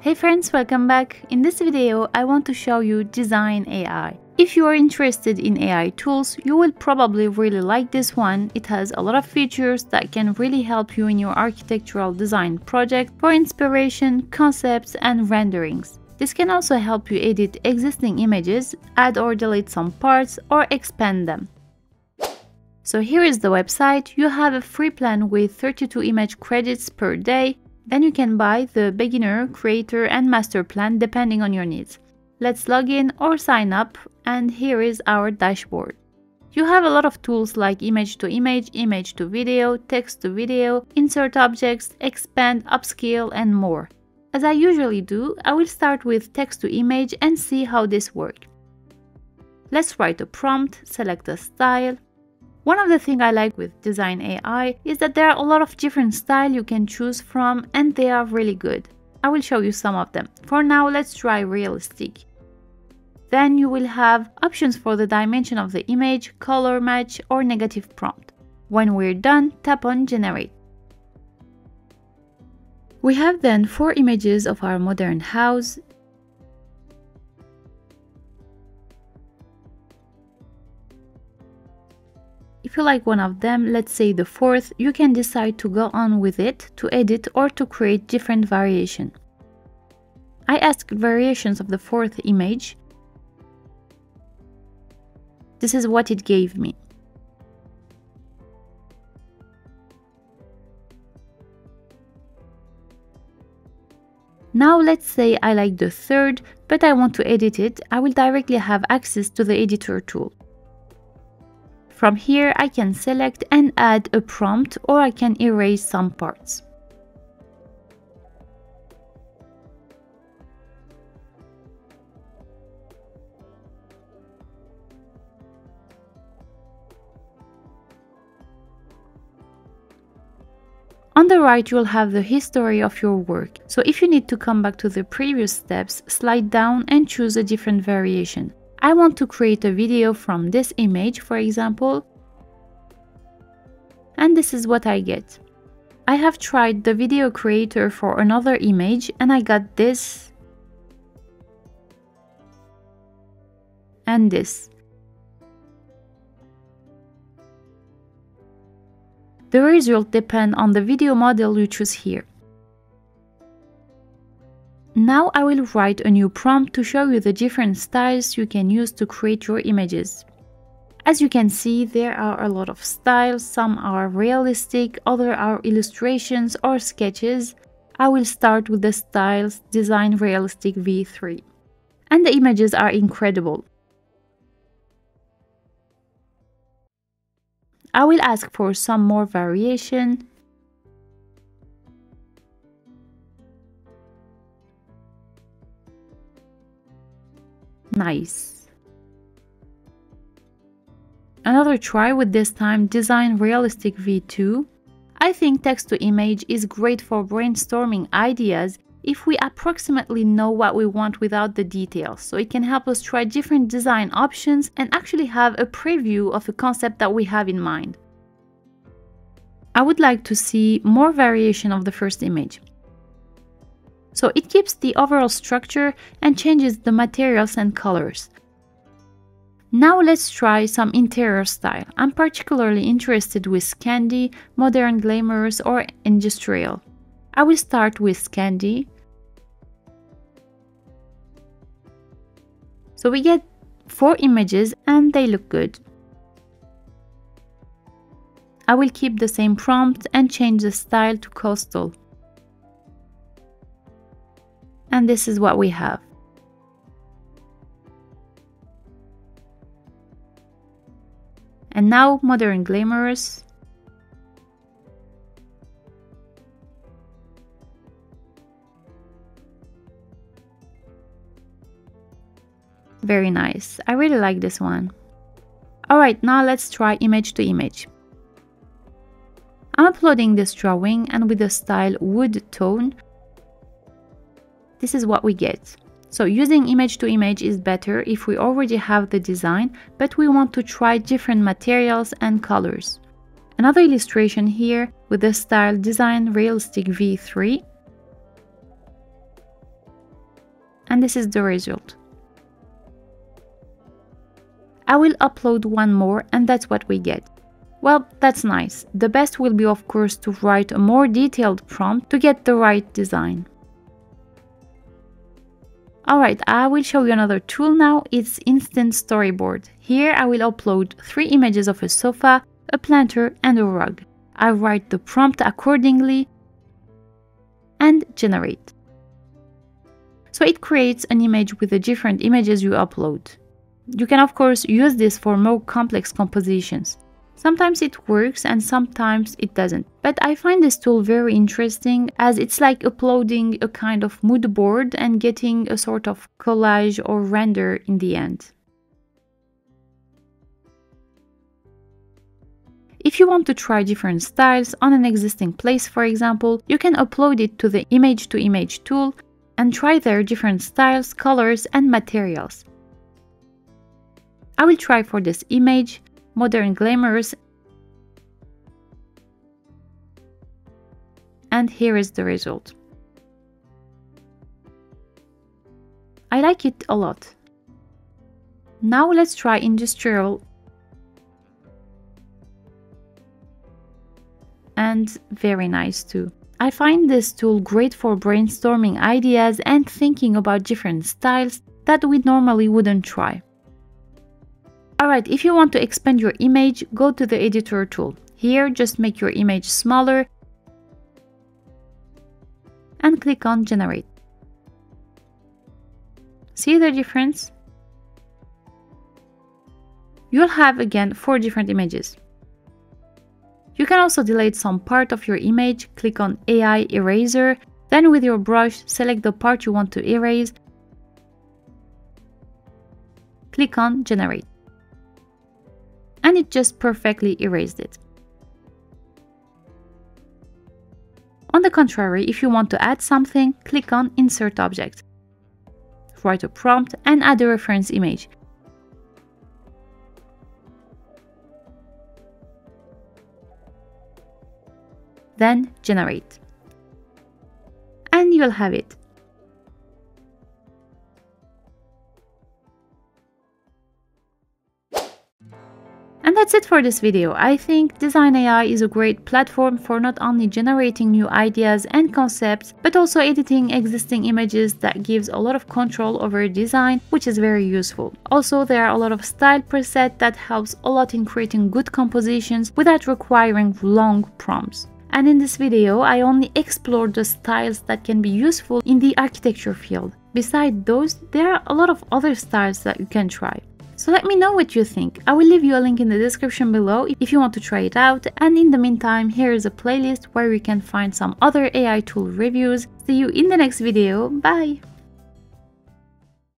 Hey friends, welcome back. In this video, I want to show you Dzine AI. If you are interested in AI tools, you will probably really like this one. It has a lot of features that can really help you in your architectural design project for inspiration, concepts, and renderings. This can also help you edit existing images, add or delete some parts, or expand them. So here is the website. You have a free plan with 32 image credits per day. Then you can buy the beginner, creator and master plan depending on your needs. Let's log in or sign up and here is our dashboard. You have a lot of tools like image to image, image to video, text to video, insert objects, expand, upscale and more. As I usually do, I will start with text to image and see how this works. Let's write a prompt, select a style, one of the things I like with Dzine AI is that there are a lot of different styles you can choose from and they are really good. I will show you some of them. For now, let's try realistic. Then you will have options for the dimension of the image, color match or negative prompt. When we're done, tap on generate. We have then four images of our modern house If you like one of them, let's say the fourth, you can decide to go on with it, to edit or to create different variation. I asked variations of the fourth image. This is what it gave me. Now let's say I like the third, but I want to edit it, I will directly have access to the editor tool. From here I can select and add a prompt or I can erase some parts. On the right, you'll have the history of your work. So if you need to come back to the previous steps, slide down and choose a different variation. I want to create a video from this image, for example, and this is what I get. I have tried the video creator for another image and I got this and this. The result depends on the video model you choose here. Now I will write a new prompt to show you the different styles you can use to create your images. As you can see, there are a lot of styles, some are realistic, other are illustrations or sketches. I will start with the styles Dzine Realistic V3. And the images are incredible. I will ask for some more variation Nice. Another try with this time Dzine Realistic V2. I think text to image is great for brainstorming ideas if we approximately know what we want without the details, so it can help us try different design options and actually have a preview of a concept that we have in mind. I would like to see more variation of the first image. So it keeps the overall structure and changes the materials and colors. Now let's try some interior style. I'm particularly interested with Scandi, modern glamorous or industrial. I will start with Scandi. So we get four images and they look good. I will keep the same prompt and change the style to coastal and this is what we have. And now modern glamorous. Very nice. I really like this one. Alright, now let's try image to image. I'm uploading this drawing and with the style wood tone, this is what we get. So using image to image is better if we already have the design, but we want to try different materials and colors. Another illustration here with the style Dzine Realistic V3. and this is the result. I will upload one more and that's what we get. Well, that's nice. The best will be of course to write a more detailed prompt to get the right design. Alright, I will show you another tool now, it's Instant Storyboard. Here I will upload three images of a sofa, a planter and a rug. I write the prompt accordingly and generate. So it creates an image with the different images you upload. You can of course use this for more complex compositions. Sometimes it works and sometimes it doesn't. But I find this tool very interesting as it's like uploading a kind of mood board and getting a sort of collage or render in the end. If you want to try different styles on an existing place, for example, you can upload it to the image to image tool and try their different styles, colors and materials. I will try for this image modern glamours and here is the result. I like it a lot. Now let's try industrial and very nice too. I find this tool great for brainstorming ideas and thinking about different styles that we normally wouldn't try. Alright, if you want to expand your image, go to the editor tool. Here, just make your image smaller and click on generate. See the difference? You'll have again four different images. You can also delete some part of your image, click on AI eraser, then with your brush select the part you want to erase, click on generate and it just perfectly erased it. On the contrary, if you want to add something, click on Insert Object. Write a prompt and add a reference image. Then generate. And you'll have it. That's it for this video. I think Dzine AI is a great platform for not only generating new ideas and concepts, but also editing existing images that gives a lot of control over design, which is very useful. Also, there are a lot of style preset that helps a lot in creating good compositions without requiring long prompts. And in this video, I only explored the styles that can be useful in the architecture field. Besides those, there are a lot of other styles that you can try. So let me know what you think. I will leave you a link in the description below if you want to try it out. And in the meantime, here is a playlist where you can find some other AI tool reviews. See you in the next video. Bye!